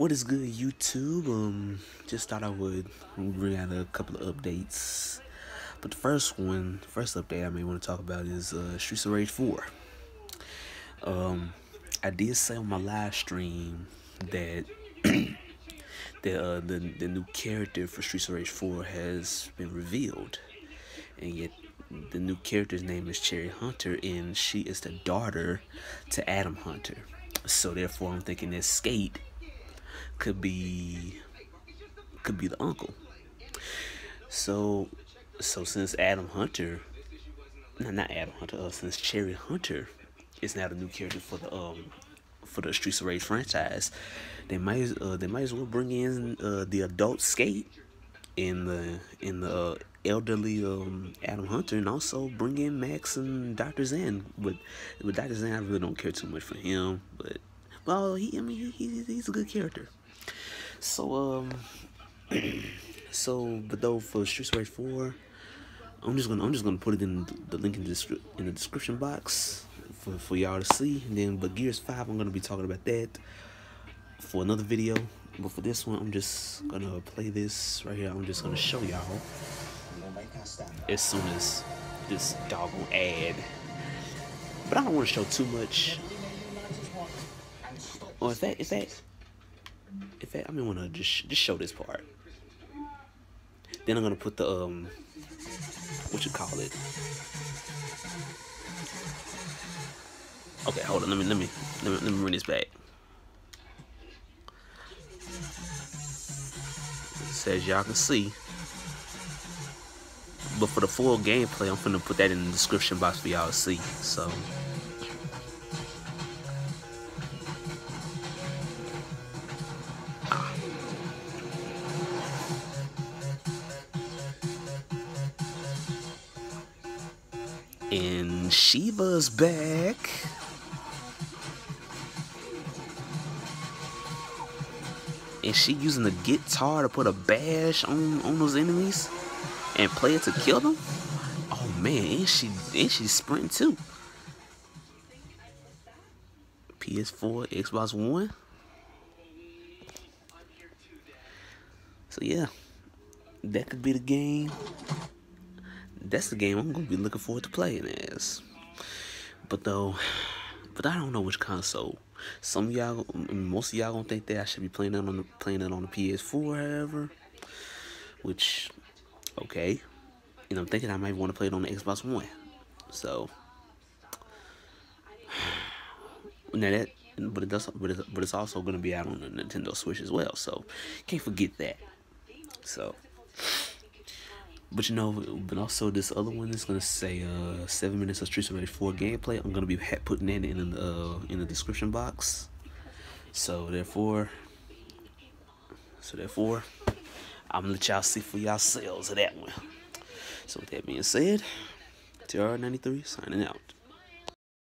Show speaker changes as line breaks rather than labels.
What is good, YouTube? Um, just thought I would bring out a couple of updates. But the first one, first update I may want to talk about is uh, Streets of Rage 4. Um, I did say on my live stream that that uh, the the new character for Streets of Rage 4 has been revealed, and yet the new character's name is Cherry Hunter, and she is the daughter to Adam Hunter. So therefore, I'm thinking that Skate could be could be the uncle. So so since Adam Hunter, no, not Adam Hunter, uh, since Cherry Hunter is now the new character for the um for the Streets of Rage franchise, they might uh, they might as well bring in uh, the adult skate in the in the uh, elderly um, Adam Hunter and also bring in Max and Dr. Zan. But with Dr. Zan, I really don't care too much for him. But well, he I mean he, he's a good character. So um, so but though for Streets Rage Four, I'm just gonna I'm just gonna put it in the link in the in the description box for for y'all to see. And then but Gears Five, I'm gonna be talking about that for another video. But for this one, I'm just gonna play this right here. I'm just gonna show y'all as soon as this doggone ad. But I don't want to show too much. Or if that, if that, if that, I mean, to just just show this part. Then I'm gonna put the um, what you call it? Okay, hold on. Let me let me let me let me bring this back. So as y'all can see. But for the full gameplay, I'm gonna put that in the description box for y'all to see. So. And Shiva's back. And she using the guitar to put a bash on, on those enemies and play it to kill them? Oh man, and she and she sprint too. PS4, Xbox One. So yeah, that could be the game that's the game I'm gonna be looking forward to playing as. But though, but I don't know which console. Some y'all, mm, most of y'all gonna think that I should be playing that on the playing it on the PS4, however. Which, okay, and I'm thinking I might want to play it on the Xbox One. So now that, but it does, but it's, but it's also gonna be out on the Nintendo Switch as well. So can't forget that. So. But you know, but also this other one is gonna say uh seven minutes of Streets of Rage 4 gameplay. I'm gonna be putting that in the uh, in the description box. So therefore, so therefore, I'm gonna let y'all see for yourselves of that one. So with that being said, TR93 signing out.